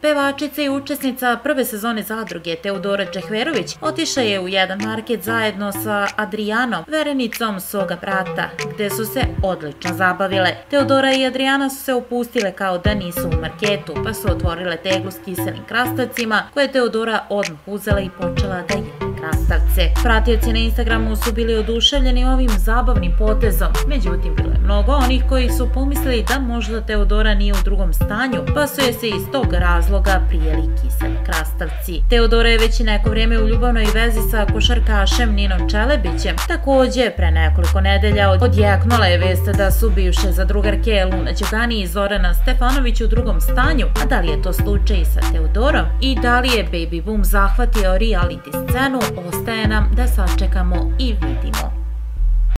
Pevačica i učesnica prve sezone zadruge Teodora Čehverović otiša je u jedan market zajedno sa Adrijanom, verenicom svoga brata, gde su se odlično zabavile. Teodora i Adrijana su se opustile kao da nisu u marketu, pa su otvorile teglu s kiselim krastavcima, koje je Teodora odmah uzela i počela da je krastavce. Pratioci na Instagramu su bili oduševljeni ovim zabavnim potezom, međutim bilo je mnogo onih koji su pomislili da možda Teodora nije u drugom stanju, pa su je se iz tog razloga prijeli kiseli krastavci. Teodora je već neko vrijeme u ljubavnoj vezi sa košarkašem Ninom Čelebićem. Takođe, pre nekoliko nedelja odjeknula je vest da su bivše zadrugarke Luna Ćugani i Zorana Stefanović u drugom stanju, a da li je to slučaj i sa Teodorom i da li je Baby Boom zahvatio reality scenu, ostaje nam da sačekamo i vidimo.